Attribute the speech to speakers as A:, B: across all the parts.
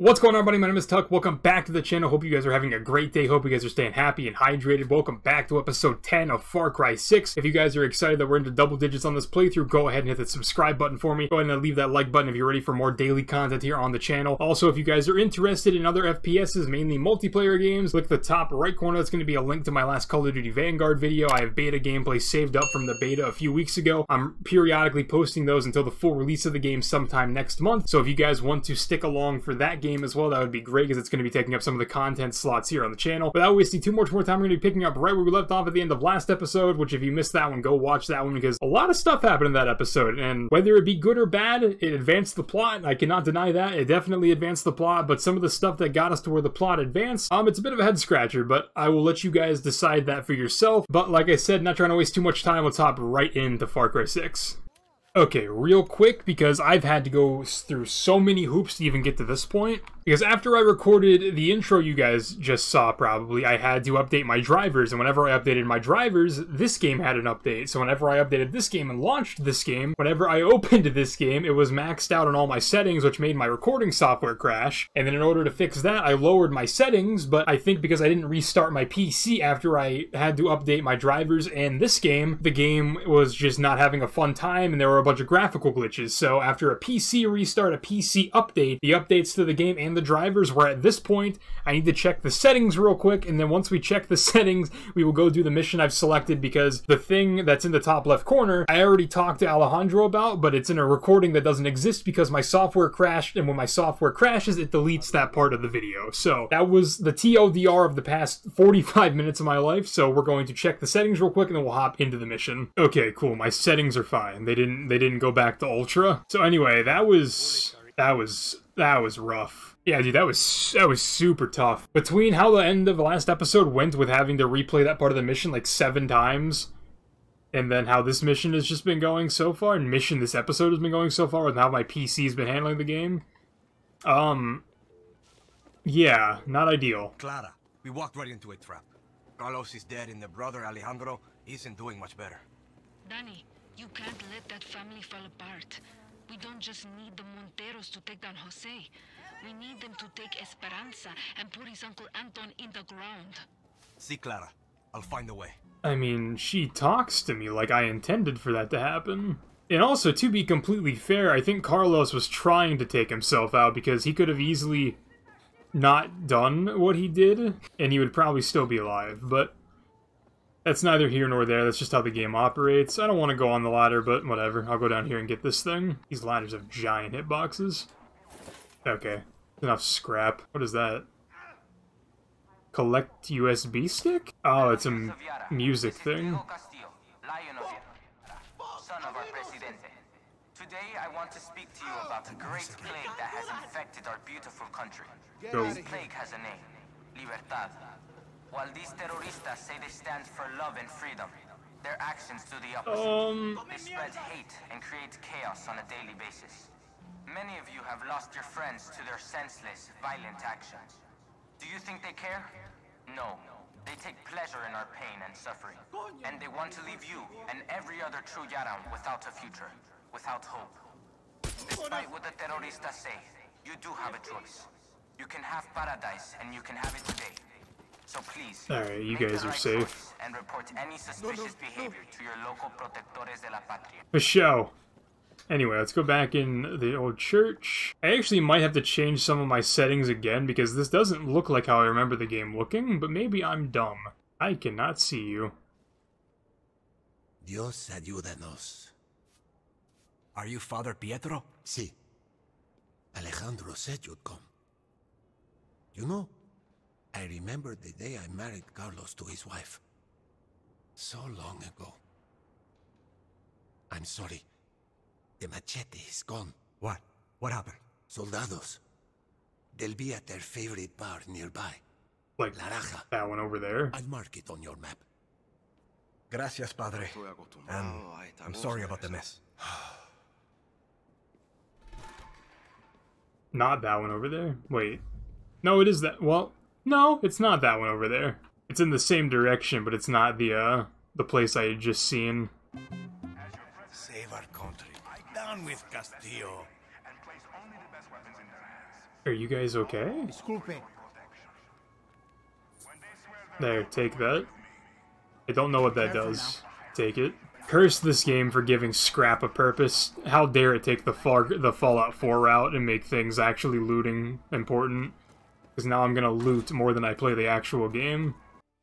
A: What's going on, everybody? My name is Tuck. Welcome back to the channel. Hope you guys are having a great day. Hope you guys are staying happy and hydrated. Welcome back to episode 10 of Far Cry 6. If you guys are excited that we're into double digits on this playthrough, go ahead and hit the subscribe button for me. Go ahead and leave that like button if you're ready for more daily content here on the channel. Also, if you guys are interested in other FPSs, mainly multiplayer games, click the top right corner. That's going to be a link to my last Call of Duty Vanguard video. I have beta gameplay saved up from the beta a few weeks ago. I'm periodically posting those until the full release of the game sometime next month. So if you guys want to stick along for that game as well, that would be great because it's going to be taking up some of the content slots here on the channel. Without wasting too much more time, we're going to be picking up right where we left off at the end of last episode, which if you missed that one, go watch that one because a lot of stuff happened in that episode. And whether it be good or bad, it advanced the plot. I cannot deny that. It definitely advanced the plot, but some of the stuff that got us to where the plot advanced, um, it's a bit of a head scratcher, but I will let you guys decide that for yourself. But like I said, not trying to waste too much time, let's hop right into Far Cry 6. Okay, real quick, because I've had to go through so many hoops to even get to this point. Because after I recorded the intro you guys just saw, probably, I had to update my drivers, and whenever I updated my drivers, this game had an update. So whenever I updated this game and launched this game, whenever I opened this game, it was maxed out on all my settings, which made my recording software crash. And then in order to fix that, I lowered my settings, but I think because I didn't restart my PC after I had to update my drivers and this game, the game was just not having a fun time, and there were bunch of graphical glitches. So after a PC restart, a PC update, the updates to the game and the drivers were at this point. I need to check the settings real quick, and then once we check the settings, we will go do the mission I've selected because the thing that's in the top left corner, I already talked to Alejandro about, but it's in a recording that doesn't exist because my software crashed, and when my software crashes, it deletes that part of the video. So that was the TLDR of the past 45 minutes of my life, so we're going to check the settings real quick, and then we'll hop into the mission. Okay, cool. My settings are fine. They didn't they didn't go back to ultra. So anyway, that was that was that was rough. Yeah, dude, that was that was super tough. Between how the end of the last episode went with having to replay that part of the mission like seven times, and then how this mission has just been going so far, and mission this episode has been going so far, with how my PC's been handling the game. Um, yeah, not ideal.
B: Clara, we walked right into a trap. Carlos is dead, and the brother Alejandro isn't doing much better.
C: Danny, you can't let that family fall apart. We don't just need the Monteros to take down Jose. We need them to take Esperanza and put his Uncle Anton in the ground.
B: See, Clara. I'll find a way.
A: I mean, she talks to me like I intended for that to happen. And also, to be completely fair, I think Carlos was trying to take himself out because he could have easily not done what he did, and he would probably still be alive, but that's neither here nor there, that's just how the game operates. I don't want to go on the ladder, but whatever, I'll go down here and get this thing. These ladders have giant hitboxes. Okay. Enough scrap. What is that? Collect USB stick? Oh, it's a music thing.
D: Today I want to speak to you about the great plague that has infected our beautiful country.
A: Go.
D: This plague has a name, Libertad. While these terroristas say they stand for love and freedom, their actions do the opposite.
A: Um,
D: They spread hate and create chaos on a daily basis. Many of you have lost your friends to their senseless, violent actions. Do you think they care? No. They take pleasure in our pain and suffering. And they want to leave you and every other true Yaran without a future, without hope. Despite what the terroristas say, you do have a choice. You can have paradise and you can have it today. So please,
A: Alright, you guys are
D: right
A: safe.
D: choice And report any suspicious behavior to your local protectores de la patria.
A: for show. Anyway, let's go back in the old church. I actually might have to change some of my settings again because this doesn't look like how I remember the game looking, but maybe I'm dumb. I cannot see you.
E: Dios ayúdanos.
B: Are you Father Pietro?
E: Sí. Alejandro said you'd come. You know, I remember the day I married Carlos to his wife. So long ago. I'm sorry. The machete is gone.
B: What? What happened?
E: Soldados. They'll be at their favorite bar nearby.
A: Like
E: La Raja.
A: that one over there.
E: I'll mark it on your map.
B: Gracias, Padre. And I'm sorry about the mess.
A: Not that one over there. Wait. No, it is that. Well, no, it's not that one over there. It's in the same direction, but it's not the uh the place I had just seen.
B: Save our country. Down with Castillo.
A: Are you guys okay?
F: Disculpe.
A: There, take that. I don't know what that does. Take it. Curse this game for giving scrap a purpose. How dare it take the Far the Fallout 4 route and make things actually looting important. Because now I'm gonna loot more than I play the actual game.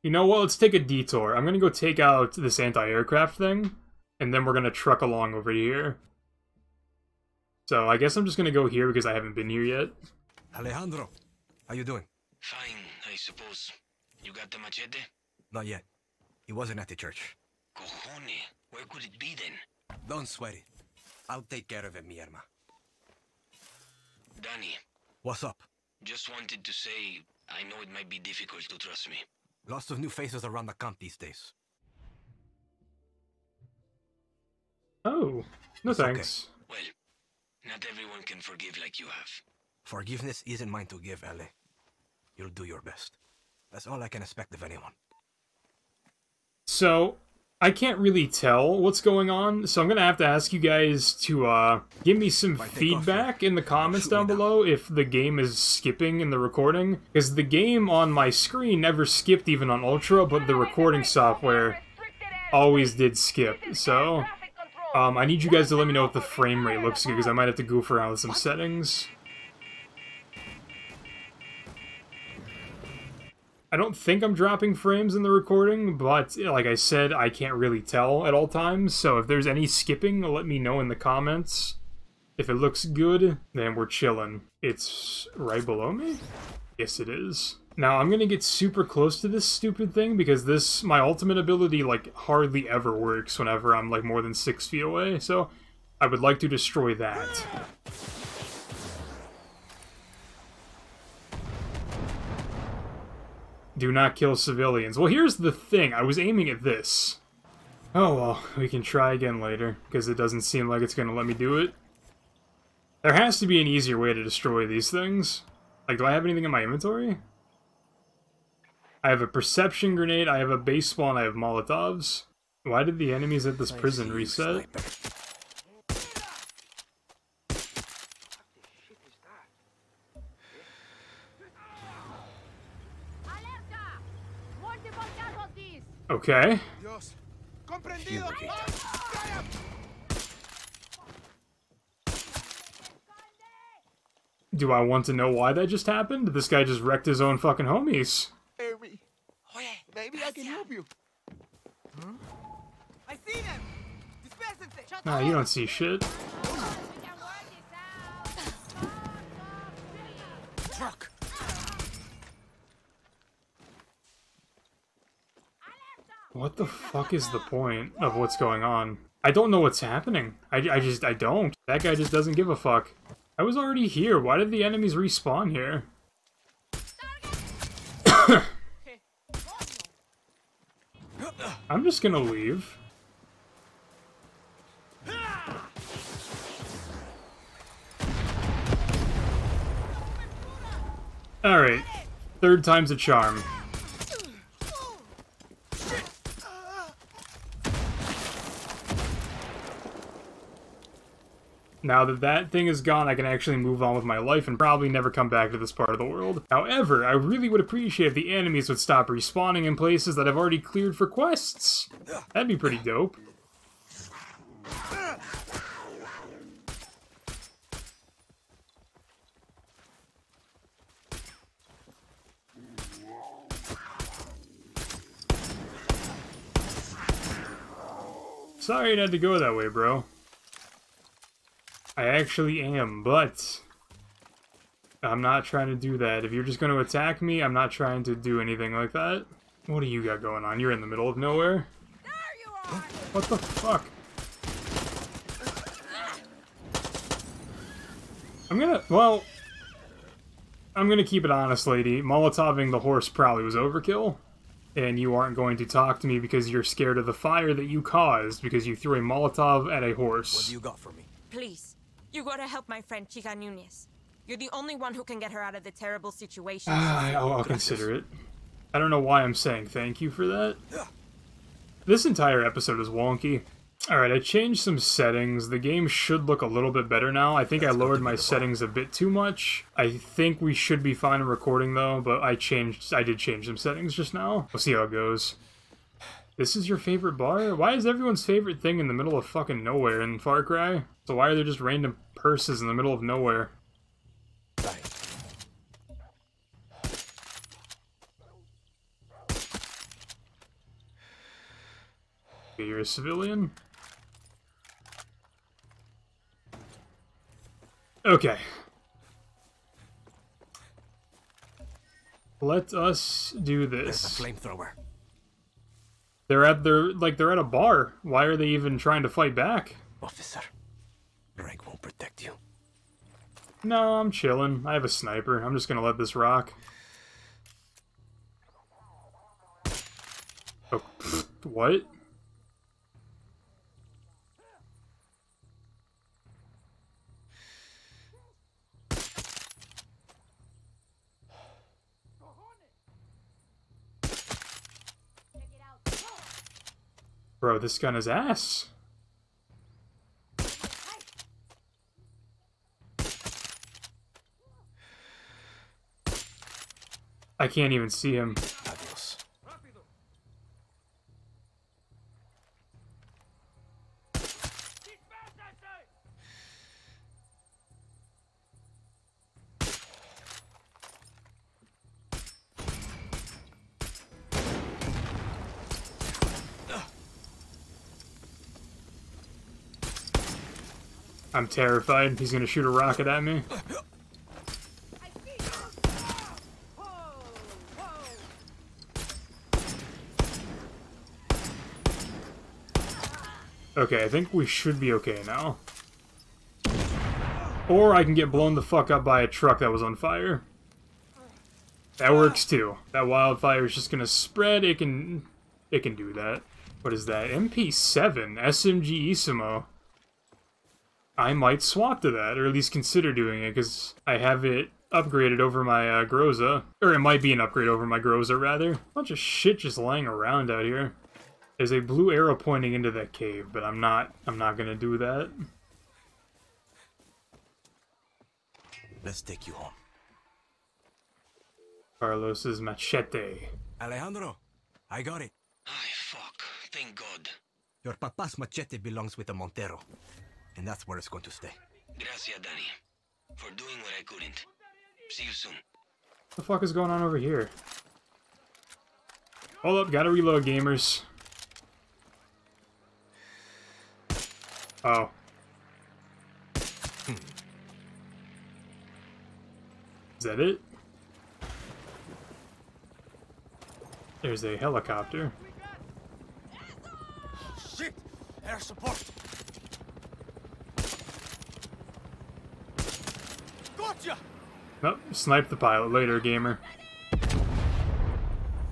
A: You know what, let's take a detour. I'm gonna go take out this anti-aircraft thing, and then we're gonna truck along over here. So I guess I'm just gonna go here because I haven't been here yet.
B: Alejandro, how you doing?
G: Fine, I suppose. You got the machete?
B: Not yet. He wasn't at the church.
G: Cojone, where could it be then?
B: Don't sweat it. I'll take care of it, mi herma.
G: Danny,
B: What's up?
G: Just wanted to say I know it might be difficult to trust me.
B: Lots of new faces around the camp these days.
A: Oh, no
B: It's okay.
A: thanks.
G: Well, not everyone can forgive like you have.
B: Forgiveness isn't mine to give, Ellie. You'll do your best. That's all I can expect of anyone.
A: So, I can't really tell what's going on, so I'm gonna have to ask you guys to uh, give me some
B: Might take off
A: feedback in the comments down
B: down.
A: below if the game is skipping in the recording. Because the game on my screen never skipped even on Ultra, but the recording software always did skip. So, um, I need you guys to let me know if the frame rate looks good, because I might have to goof around with some settings. I don't think I'm dropping frames in the recording, but like I said, I can't really tell at all times. So if there's any skipping, let me know in the comments. If it looks good, then we're chilling. It's right below me? Yes, it is. Now, I'm gonna get super close to this stupid thing because this, my ultimate ability, like, hardly ever works whenever I'm, like, more than six feet away, so I would like to destroy that. Do not kill civilians. Well, here's the thing. I was aiming at this. Oh well, we can try again later, because it doesn't seem like it's going to let me do it. There has to be an easier way to destroy these things. Like, do I have anything in my inventory? I have a perception grenade, I have a baseball, and I have molotovs. Why did the enemies at this prison reset? Okay. Do I want to know why that just happened? This guy just wrecked his own fucking homies.
F: Maybe. Maybe I can help you. Hmm?
H: I see them!
A: Nah, you don't see shit.
I: We can work this out!
B: Truck!
A: What the fuck is the point of what's going on? I don't know what's happening. I, I just, I don't. That guy just doesn't give a fuck. I was already here. Why did the enemies respawn here? I'm just gonna leave. Alright. Third time's a charm. Now that that thing is gone, I can actually move on with my life and probably never come back to this part of the world. However, I really would appreciate if the enemies would stop respawning in places that I've already cleared for quests. That'd be pretty dope. Sorry it had to go that way, bro. I actually am, but I'm not trying to do that. If you're just going to attack me, I'm not trying to do anything like that. What do you got going on? You're in the middle of nowhere?
I: There you are!
A: What the fuck? I'm gonna, well, I'm gonna keep it honest, lady. Molotoving the horse probably was overkill. And you aren't going to talk to me because you're scared of the fire that you caused because you threw a Molotov at a horse.
B: What do you got for me?
J: Please, you gotta help my friend Chica Nunez. You're the only one who can get her out of the terrible situation.
A: Ah, I'll, I'll consider it. I don't know why I'm saying thank you for that. This entire episode is wonky. Alright, I changed some settings. The game should look a little bit better now. I think I lowered my settings a bit too much. I think we should be fine in recording though, but I changed I did change some settings just now. We'll see how it goes. This is your favorite bar? Why is everyone's favorite thing in the middle of fucking nowhere in Far Cry? So why are there just random purses in the middle of nowhere? Okay, you're a civilian? Okay. Let us do
B: There's
A: this.
B: a flamethrower.
A: They're at their like they're at a bar. Why are they even trying to fight back?
B: Officer, rank won't protect you.
A: No, I'm chilling. I have a sniper. I'm just gonna let this rock. Oh, what? Bro, this gun is ass. I can't even see him. I'm terrified. He's gonna shoot a rocket at me. Okay, I think we should be okay now. Or I can get blown the fuck up by a truck that was on fire. That works too. That wildfire is just gonna spread. It can, it can do that. What is that? MP7 SMG Isimo. I might swap to that, or at least consider doing it, because I have it upgraded over my uh, Groza. Or it might be an upgrade over my Groza, rather. A Bunch of shit just lying around out here. There's a blue arrow pointing into that cave, but I'm not, I'm not gonna do that.
B: Let's take you home.
A: Carlos's machete.
B: Alejandro, I got it.
G: Ay, fuck. Thank God.
B: Your papa's machete belongs with the Montero. And that's where it's going to stay.
G: Gracias, Danny. For doing what I couldn't. See you soon.
A: What the fuck is going on over here? Hold up, gotta reload, gamers. Oh. Is that it? There's a helicopter.
B: Shit! Air support! Gotcha!
A: Nope, snipe the pilot later, gamer.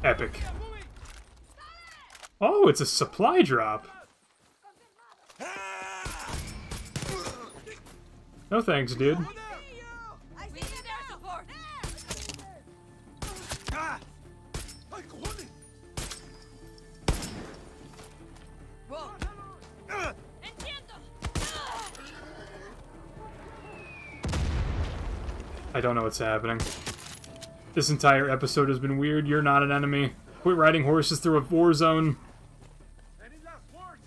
A: Epic. Oh, it's a supply drop. No thanks, dude. I don't know what's happening. This entire episode has been weird. You're not an enemy. Quit riding horses through a war zone.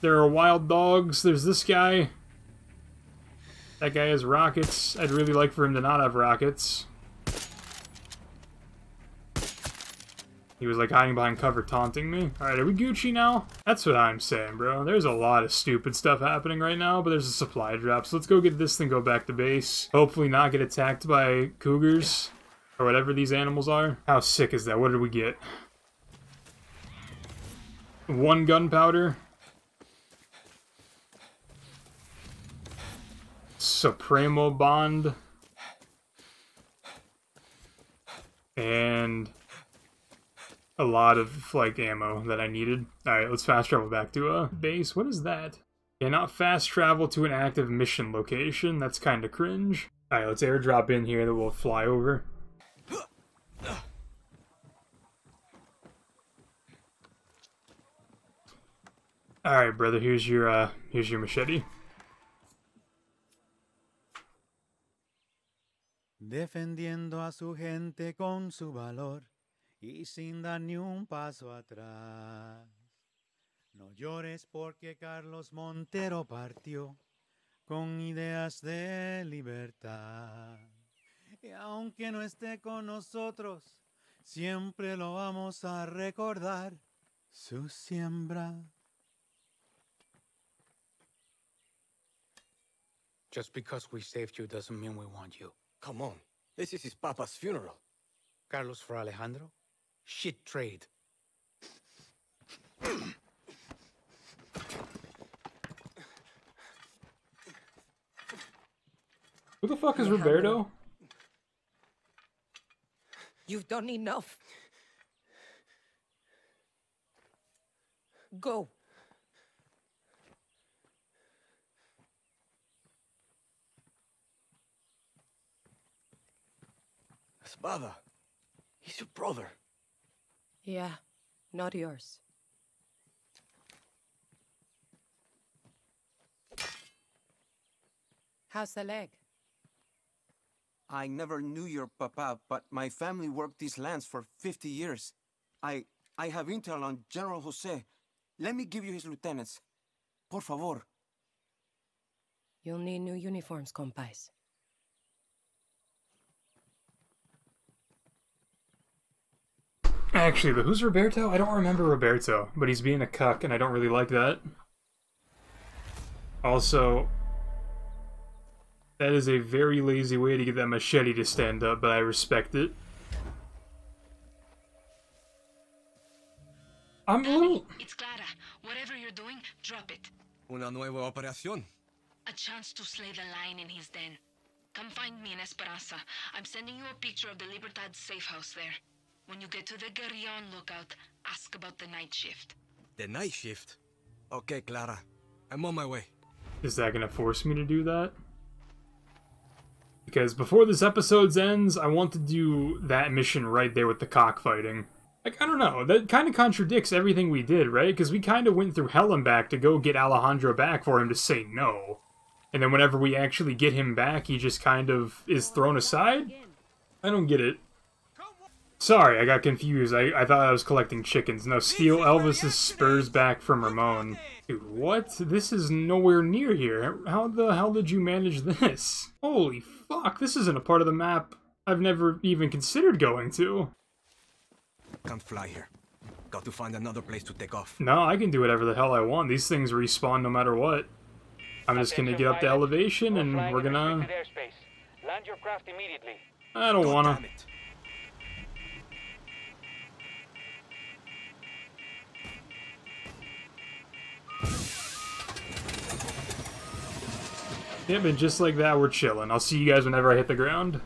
A: There are wild dogs. There's this guy. That guy has rockets. I'd really like for him to not have rockets. He was like hiding behind cover taunting me. Alright, are we Gucci now? That's what I'm saying, bro. There's a lot of stupid stuff happening right now, but there's a supply drop. So let's go get this thing, go back to base. Hopefully not get attacked by cougars. Or whatever these animals are. How sick is that? What did we get? One gunpowder. Supremo Bond. And a lot of like ammo that I needed. Alright, let's fast travel back to a base. What is that? Cannot fast travel to an active mission location. That's kind of cringe. Alright, let's airdrop in here that we'll fly over. All right, brother. Here's your uh, here's your machete.
K: Defendiendo a su gente con su valor y sin dar ni un paso atrás. No llores porque Carlos Montero partió con ideas de libertad. Y aunque no esté con nosotros, siempre lo vamos a recordar, su siembra.
L: Just because we saved you doesn't mean we want you.
B: Come on. This is his papa's funeral.
L: Carlos for Alejandro? Shit trade.
A: Who the fuck is Roberto?
M: You've done enough. Go.
B: Espada. He's your brother.
M: Yeah, not yours. How's the leg?
N: I never knew your papa, but my family worked these lands for 50 years. I I have intel on General Jose. Let me give you his lieutenants. Por favor.
M: You'll need new uniforms, compais.
A: Actually, but who's Roberto? I don't remember Roberto, but he's being a cuck, and I don't really like that. Also, that is a very lazy way to get that machete to stand up, but I respect it. I'm a little...
C: It's Clara. Whatever you're doing, drop it.
B: Una nueva operación.
C: A chance to slay the lion in his den. Come find me in Esperanza. I'm sending you a picture of the Libertad safe house there. When you get to the Guerrillon lookout, ask about the night shift.
B: The night shift? Okay, Clara. I'm on my way.
A: Is that gonna force me to do that? Because before this episode ends, I want to do that mission right there with the cockfighting. Like, I don't know, that kind of contradicts everything we did, right? Because we kind of went through hell and back to go get Alejandro back for him to say no. And then whenever we actually get him back, he just kind of is thrown aside? I don't get it. Sorry, I got confused. I, I thought I was collecting chickens. No, steal Elvis's spurs back from Ramon. Dude, what? This is nowhere near here. How the hell did you manage this? Holy fuck, this isn't a part of the map I've never even considered going to.
B: Can't fly here. Got to find another place to take off.
A: No, I can do whatever the hell I want. These things respawn no matter what. I'm just gonna get up to elevation and we're gonna...
O: Land your craft immediately.
A: I don't wanna. Yep, and just like that, we're chilling. I'll see you guys whenever I hit the ground.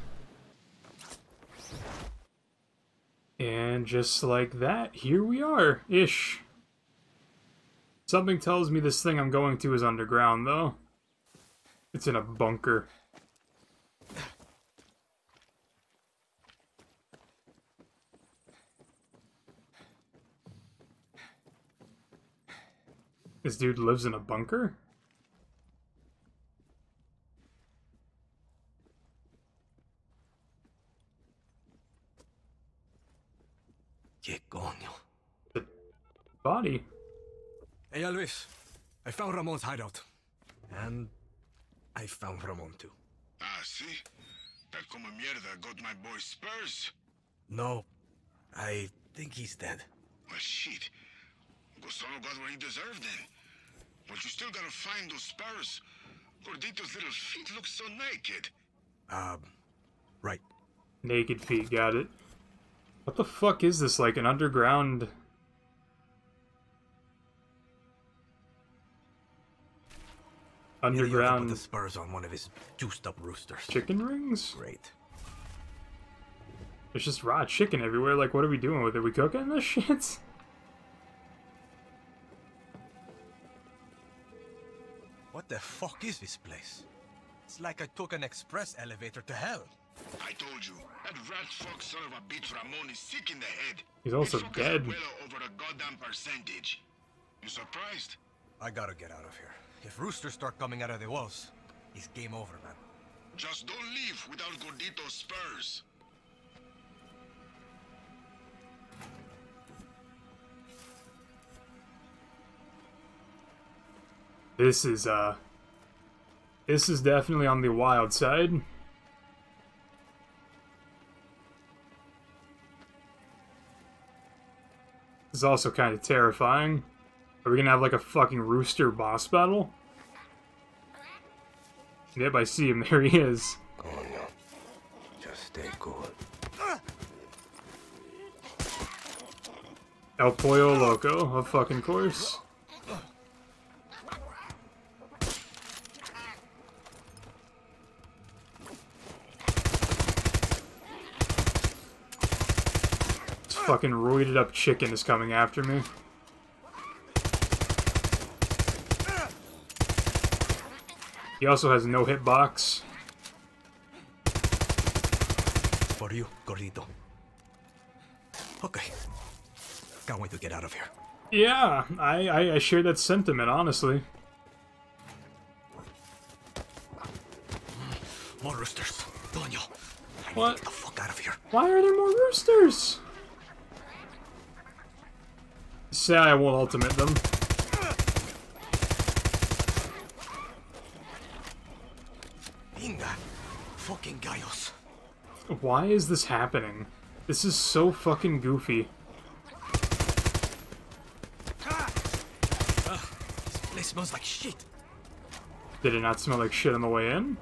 A: And just like that, here we are, ish. Something tells me this thing I'm going to is underground, though. It's in a bunker. This dude lives in a bunker?
B: ¿Qué coño?
A: Body.
B: Hey, Elvis. I found Ramon's hideout. And I found Ramon too.
P: Ah, see? That come mierda got my boy Spurs.
B: No, I think he's dead.
P: Well, shit. Gustavo got what he deserved then. But you still gotta find those Spurs. Gordito's little feet look so naked.
B: Um, right.
A: Naked feet, got it. What the fuck is this, like an underground... Underground...
B: Put the spurs on one of his juiced up roosters.
A: Chicken rings?
B: Great.
A: There's just raw chicken everywhere, like what are we doing with it? We cooking this shit?
B: What the fuck is this place? It's like I took an express elevator to hell.
P: I told you, that rat fuck son of a bitch Ramon is sick in the head.
A: He's also
P: He fuck
A: dead.
P: Abuela over a goddamn percentage. You surprised?
B: I gotta get out of here. If roosters start coming out of the walls, it's game over, man.
P: Just don't leave without Gordito's spurs.
A: This is, uh... This is definitely on the wild side. This is also kind of terrifying. Are we gonna have like a fucking rooster boss battle? Yep, I see him. There he is.
B: Just stay cool.
A: El Pollo Loco, of fucking course. This fucking roided up chicken is coming after me. He also has no hitbox.
B: For you, Gordito. Okay. Can't wait to get out of here.
A: Yeah, I, I, I share that sentiment, honestly.
B: More roosters. I
A: What?
B: get the fuck out of here.
A: Why are there more roosters? Say I won't ultimate them.
B: Fucking gallos.
A: Why is this happening? This is so fucking goofy.
B: Ugh, this place smells like shit.
A: Did it not smell like shit on the way in?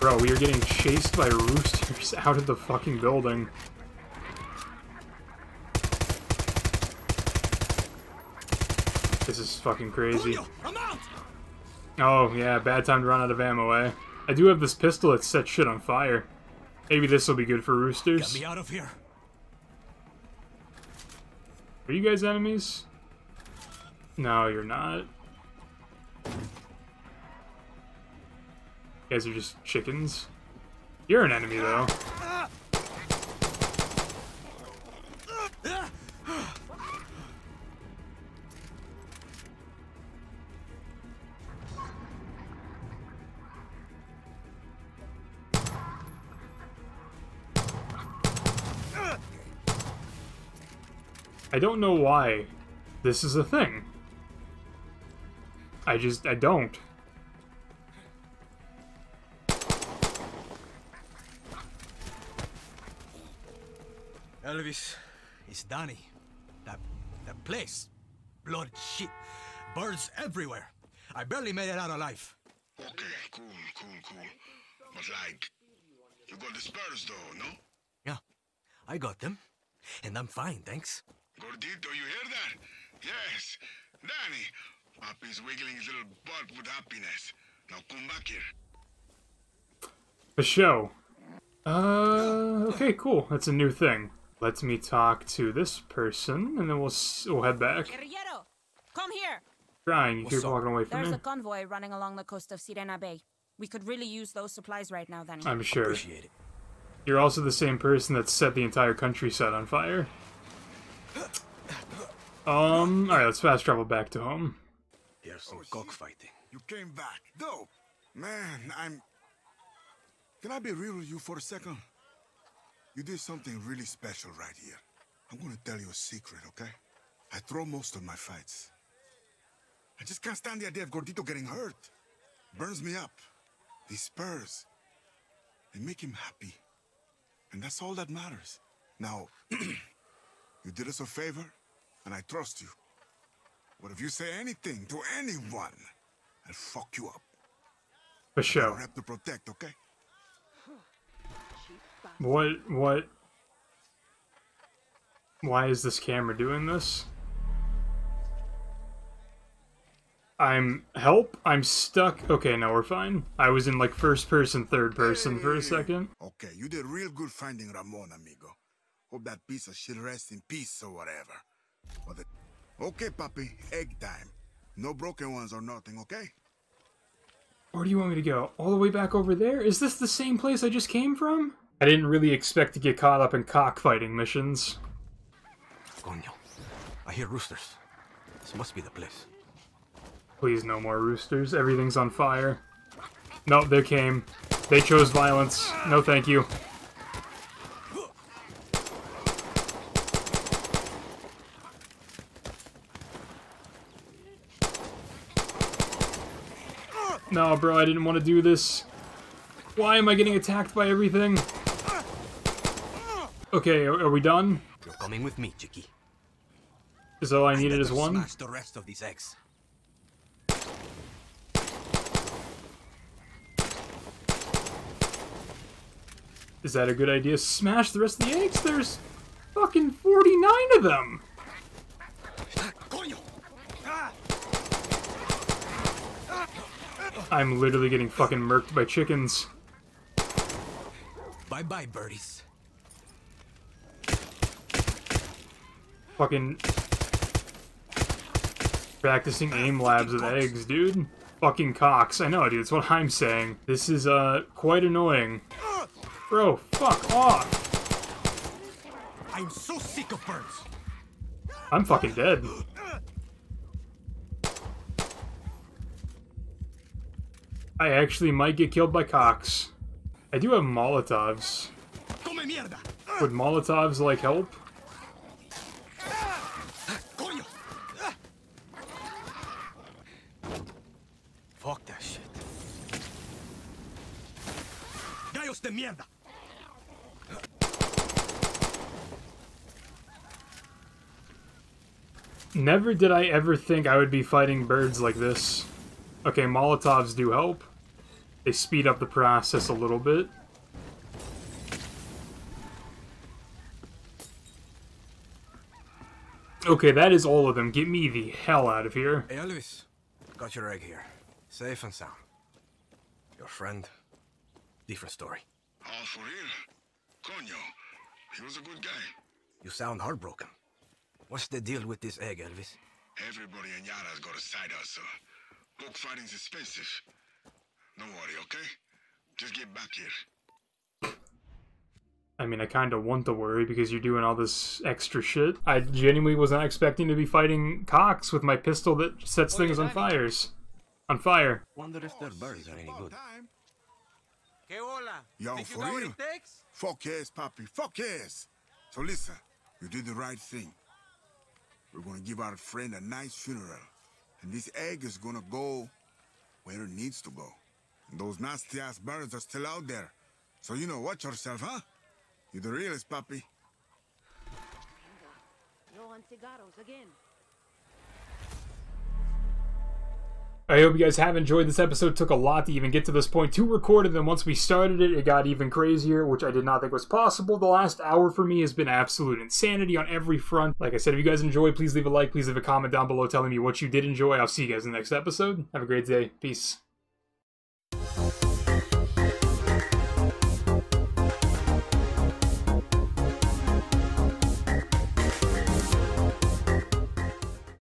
A: Bro, we are getting chased by roosters out of the fucking building. This is fucking crazy. Oh, yeah, bad time to run out of ammo, eh? I do have this pistol that sets shit on fire. Maybe this will be good for roosters.
B: Get me out of here.
A: Are you guys enemies? No, you're not. You guys are just chickens. You're an enemy, though. I don't know why this is a thing. I just, I don't.
B: Elvis, it's Danny. That that place. Blood shit. Birds everywhere. I barely made it out alive.
P: Okay, cool, cool, cool. But like, you got the spurs though, no?
B: Yeah, I got them. And I'm fine, thanks.
P: Gordito, you hear that? Yes. Danny. Papi's wiggling his little butt with happiness. Now come back here.
A: The show. Uh, okay, cool. That's a new thing. Let me talk to this person, and then we'll we'll head back.
J: Guerrillero, come here.
A: Crying, you
B: What's
A: keep
B: up?
A: walking away from
J: There's
A: me.
J: a convoy running along the coast of Sirena Bay. We could really use those supplies right now, then.
A: I'm sure.
B: Appreciate it.
A: You're also the same person that set the entire countryside on fire. Um, alright, let's fast travel back to home.
B: Here's some cockfighting.
P: You came back. Dope. Man, I'm... Can I be real with you for a second? You did something really special right here. I'm gonna tell you a secret, okay? I throw most of my fights. I just can't stand the idea of Gordito getting hurt. Burns me up. These spurs, they make him happy. And that's all that matters. Now, you did us a favor, and I trust you. But if you say anything to anyone, I'll fuck you up.
A: For sure.
P: Rep to protect, okay?
A: What, what? Why is this camera doing this? I'm, help, I'm stuck. Okay, now we're fine. I was in like first person, third person for a second.
P: Okay, you did real good finding Ramon, amigo. Hope that piece of shit rests in peace or whatever. But the... Okay, papi, egg time. No broken ones or nothing, okay?
A: Where do you want me to go? All the way back over there? Is this the same place I just came from? I didn't really expect to get caught up in cockfighting missions.
B: Coño. I hear roosters. This must be the place.
A: Please, no more roosters. Everything's on fire. No, they came. They chose violence. No, thank you. No, bro, I didn't want to do this. Why am I getting attacked by everything? Okay, are, are we done?
B: You're coming with me, Chicky.
A: Is all I
B: I
A: needed is one?
B: Smash the rest of these eggs.
A: Is that a good idea? Smash the rest of the eggs? There's fucking 49 of them! I'm literally getting fucking murked by chickens.
B: Bye bye, birdies.
A: Fucking practicing aim labs with eggs, dude. Fucking cocks. I know, dude. That's what I'm saying. This is, uh, quite annoying. Bro, fuck off.
B: I'm so sick of birds.
A: I'm fucking dead. I actually might get killed by cocks. I do have Molotovs. Would Molotovs, like, help?
B: Fuck that shit. Gallos de mierda.
A: Never did I ever think I would be fighting birds like this. Okay, Molotovs do help. They speed up the process a little bit. Okay, that is all of them. Get me the hell out of here.
B: Hey, Elvis. Got your egg here. Safe and sound. Your friend. Different story.
P: Oh, for real? Coño, he was a good guy.
B: You sound heartbroken. What's the deal with this egg, Elvis?
P: Everybody in Yara's got a side hustle. Book fighting's expensive. Don't worry, okay? Just get back here.
A: I mean, I kind of want to worry because you're doing all this extra shit. I genuinely was not expecting to be fighting cocks with my pistol that sets things on fires. On fire.
B: Wonder if their birds are any good.
P: Yo,
N: Think you
P: for
N: got what
P: real?
N: it?
P: Fuck yes, Papi. Fuck yes. So listen, you did the right thing. We're gonna give our friend a nice funeral. And this egg is gonna go where it needs to go. And those nasty ass birds are still out there. So you know, watch yourself, huh? You're the realest, puppy.
I: No on cigarros again.
A: I hope you guys have enjoyed this episode. Took a lot to even get to this point to record it, and once we started it, it got even crazier, which I did not think was possible. The last hour for me has been absolute insanity on every front. Like I said, if you guys enjoyed, please leave a like, please leave a comment down below telling me what you did enjoy. I'll see you guys in the next episode. Have a great day. Peace. Bye.